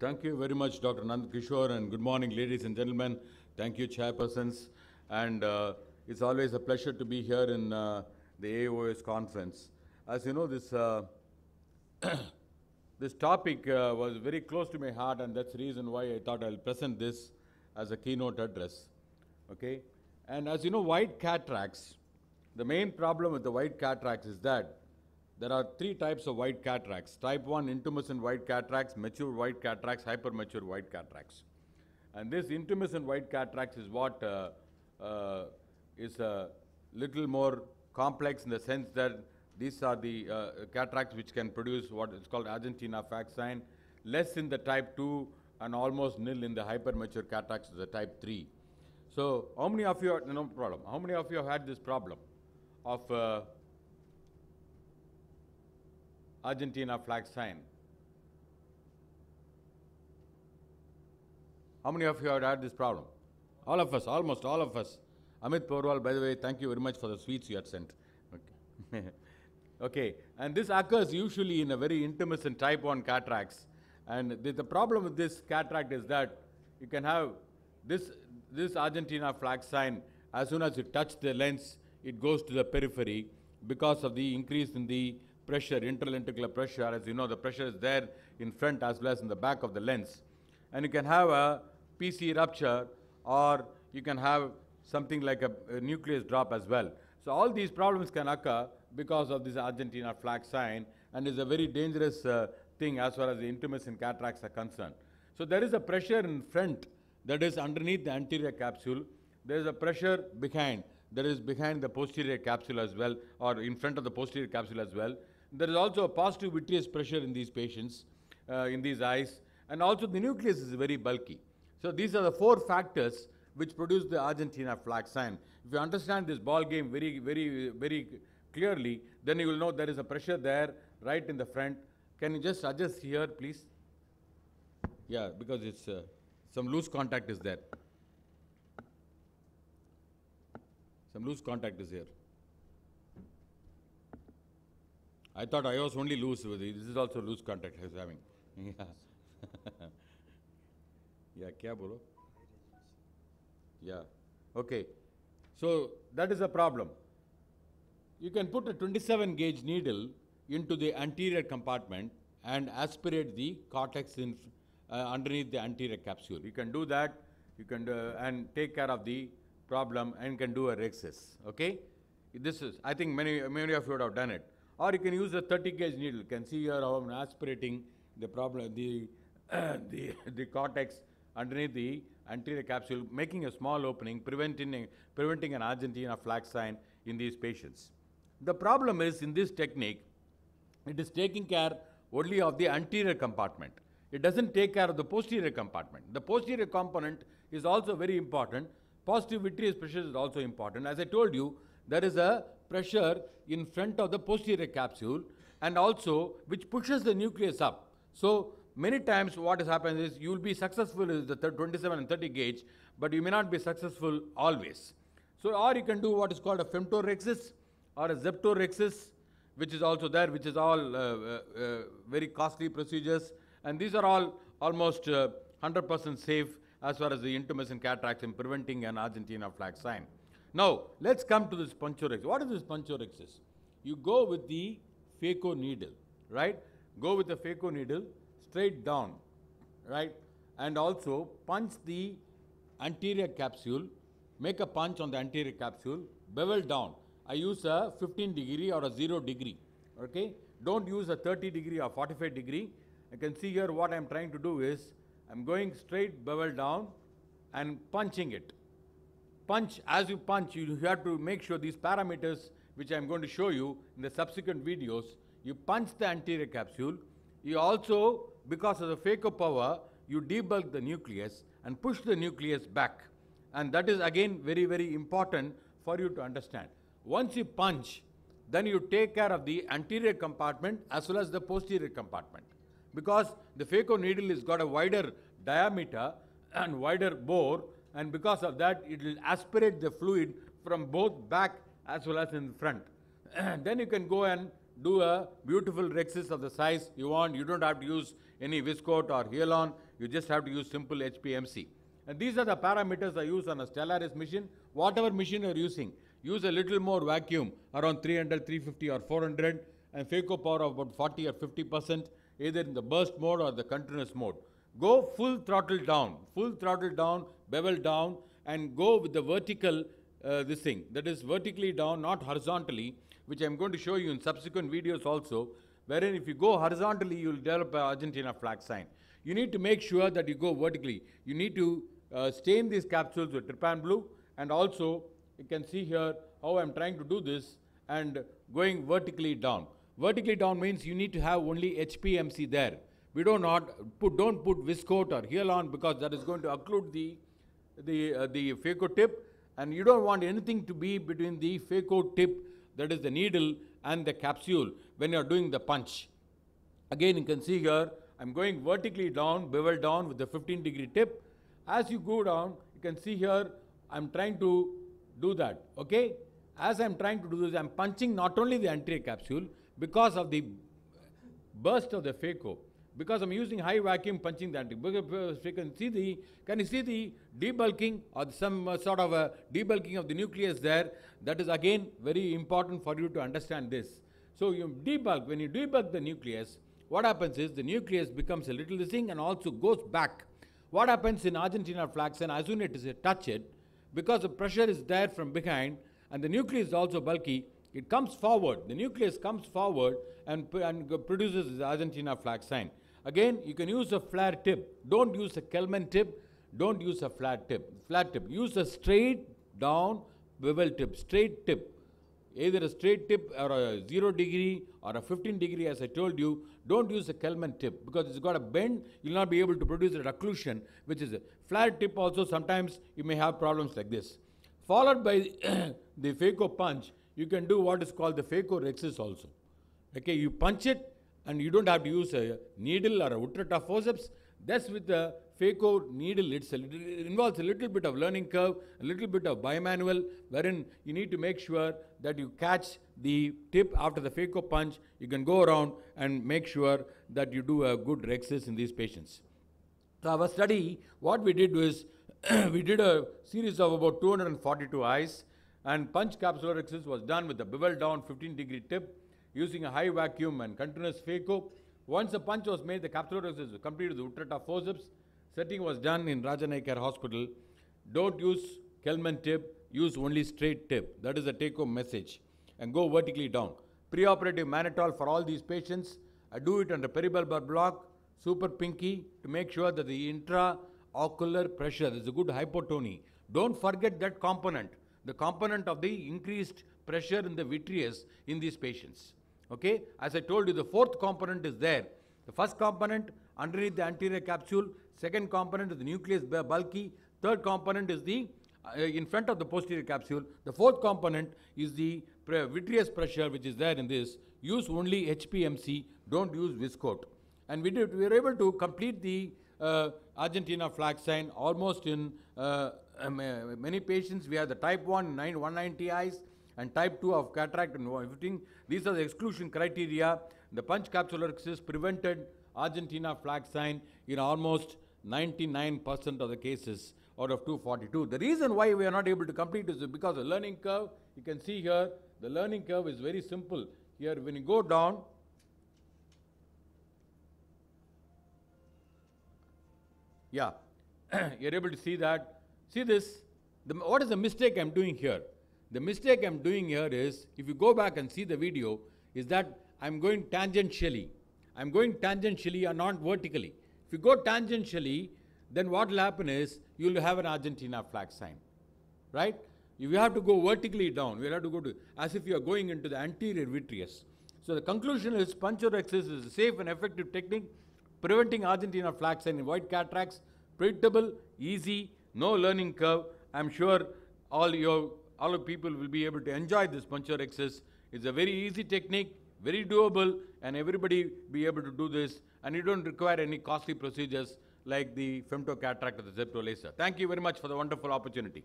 Thank you very much, Dr. Nand Kishore, and good morning, ladies and gentlemen. Thank you, chairpersons. And uh, it's always a pleasure to be here in uh, the AOS conference. As you know, this, uh, this topic uh, was very close to my heart, and that's the reason why I thought I'll present this as a keynote address. Okay? And as you know, white cataracts, the main problem with the white cataracts is that there are three types of white cataracts. Type 1 intumescent white cataracts, mature white cataracts, hypermature white cataracts. And this intumescent white cataracts is what uh, uh, is a little more complex in the sense that these are the uh, cataracts which can produce what is called Argentina flag sign, less in the type 2 and almost nil in the hypermature cataracts, the type 3. So, how many of you, are, no problem, how many of you have had this problem of uh, Argentina flag sign? How many of you have had this problem? All of us, almost all of us. Amit Porwal, by the way, thank you very much for the sweets you had sent. Okay. okay, and this occurs usually in a very intumescent type 1 cataracts. And the, the problem with this cataract is that you can have this, this Argentina flag sign, as soon as you touch the lens, it goes to the periphery because of the increase in the pressure, intralenticular pressure. As you know, the pressure is there in front as well as in the back of the lens. And you can have a PC rupture or you can have something like a, a nucleus drop as well. So all these problems can occur because of this Argentina flag sign and is a very dangerous uh, thing as far as the intumescent cataracts are concerned. So there is a pressure in front that is underneath the anterior capsule. There is a pressure behind that is behind the posterior capsule as well or in front of the posterior capsule as well. There is also a positive vitreous pressure in these patients, uh, in these eyes and also the nucleus is very bulky. So these are the four factors which produce the Argentina flag sign. If you understand this ball game very, very, very clearly, then you will know there is a pressure there right in the front. Can you just adjust here, please? Yeah, because it's uh, some loose contact is there. Some loose contact is here. I thought I was only loose with it. This is also loose contact I was having. Yeah. yeah, bolo? Yeah. Okay. So that is a problem. You can put a 27 gauge needle into the anterior compartment and aspirate the cortex in, uh, underneath the anterior capsule. You can do that. You can uh, and take care of the problem and can do a rhexis. Okay. This is. I think many many of you would have done it. Or you can use a 30 gauge needle. You can see here how I'm aspirating the problem the the the cortex underneath the anterior capsule, making a small opening, preventing, preventing an Argentina flag sign in these patients. The problem is in this technique, it is taking care only of the anterior compartment. It doesn't take care of the posterior compartment. The posterior component is also very important. Positive vitreous pressure is also important. As I told you, there is a pressure in front of the posterior capsule and also which pushes the nucleus up. So many times what has happened is you will be successful with the 27 and 30 gauge, but you may not be successful always. So, or you can do what is called a femtorhexis or a zeptorhexis, which is also there, which is all uh, uh, uh, very costly procedures. And these are all almost 100% safe as far as the intumescent cataracts in preventing an Argentina flag sign. Now, let's come to this puncturexis. What is this puncturexis? You go with the phaco needle, right? Go with the phaco needle straight down, right? And also punch the anterior capsule, make a punch on the anterior capsule, bevel down. I use a 15 degree or a 0 degree, okay? Don't use a 30 degree or 45 degree. You can see here what I'm trying to do is, I'm going straight bevel down and punching it. Punch, as you punch, you have to make sure these parameters, which I'm going to show you in the subsequent videos, you punch the anterior capsule, you also because of the phaco power, you debulk the nucleus and push the nucleus back. And that is again very, very important for you to understand. Once you punch, then you take care of the anterior compartment as well as the posterior compartment. Because the phaco needle has got a wider diameter and wider bore, and because of that, it will aspirate the fluid from both back as well as in front. then you can go and do a beautiful rhexis of the size you want. You don't have to use any viscoat or Healon. You just have to use simple HPMC. And these are the parameters I use on a Stellaris machine. Whatever machine you're using, use a little more vacuum around 300, 350 or 400 and phaco power of about 40 or 50 percent either in the burst mode or the continuous mode. Go full throttle down, full throttle down, bevel down and go with the vertical uh, this thing that is vertically down not horizontally which I'm going to show you in subsequent videos also wherein if you go horizontally you will develop an Argentina flag sign. You need to make sure that you go vertically. You need to uh, stain these capsules with trypan blue and also you can see here how I'm trying to do this and going vertically down. Vertically down means you need to have only HPMC there. We do not put, don't put viscoat or Healon because that is going to occlude the, the, uh, the phaco tip and you don't want anything to be between the phaco tip that is the needle and the capsule when you are doing the punch. Again you can see here I'm going vertically down, bevel down with the 15 degree tip. As you go down you can see here I'm trying to do that okay. As I'm trying to do this I'm punching not only the anterior capsule because of the burst of the phaco because I'm using high vacuum punching that. You can see the, can you see the debulking or some uh, sort of a debulking of the nucleus there? That is again very important for you to understand this. So you debulk, when you debulk the nucleus, what happens is the nucleus becomes a little thing and also goes back. What happens in Argentina flag sign, as soon as it, because the pressure is there from behind and the nucleus is also bulky, it comes forward. The nucleus comes forward and, and produces the Argentina flag sign. Again, you can use a flat tip. Don't use a Kelman tip. Don't use a flat tip. Flat tip. Use a straight down bevel tip. Straight tip. Either a straight tip or a 0 degree or a 15 degree as I told you. Don't use a Kelman tip because it's got a bend. You'll not be able to produce a occlusion which is a flat tip also sometimes you may have problems like this. Followed by the phaco punch, you can do what is called the phaco rhexis also. Okay, you punch it and you don't have to use a needle or a Utrata forceps. That's with the phaco needle, it's a little, it involves a little bit of learning curve, a little bit of bimanual, wherein you need to make sure that you catch the tip after the phaco punch. You can go around and make sure that you do a good rhexis in these patients. So our study, what we did was, we did a series of about 242 eyes and punch capsular rhexis was done with a bevel down 15 degree tip using a high vacuum and continuous phaco. Once the punch was made, the capsular was completed with Utrata forceps. Setting was done in Rajan Eye Care Hospital. Don't use Kelman tip, use only straight tip. That is the take-home message. And go vertically down. Preoperative mannitol for all these patients. I do it under peribulbar block, super pinky, to make sure that the intraocular pressure, is a good hypotony. Don't forget that component, the component of the increased pressure in the vitreous in these patients. Okay, as I told you, the fourth component is there. The first component underneath the anterior capsule, second component is the nucleus bulky, third component is the uh, in front of the posterior capsule. The fourth component is the vitreous pressure which is there in this. Use only HPMC, don't use viscoat. And we, did, we were able to complete the uh, Argentina flag sign almost in uh, many patients. We have the type 1, 9, 190 eyes, and type 2 of cataract and everything. These are the exclusion criteria. The punch capsular prevented Argentina flag sign in almost 99% of the cases out of 242. The reason why we are not able to complete is because the learning curve, you can see here, the learning curve is very simple. Here when you go down, yeah, you're able to see that. See this, the, what is the mistake I'm doing here? The mistake I'm doing here is, if you go back and see the video, is that I'm going tangentially. I'm going tangentially and not vertically. If you go tangentially, then what will happen is you'll have an Argentina flag sign, right? You have to go vertically down, you have to go to, as if you are going into the anterior vitreous. So the conclusion is puncturexis is a safe and effective technique preventing Argentina flag sign in white cataracts, predictable, easy, no learning curve. I'm sure all your all of people will be able to enjoy this puncturexis. It's a very easy technique, very doable, and everybody be able to do this, and you don't require any costly procedures like the femtocataract or the zepto laser. Thank you very much for the wonderful opportunity.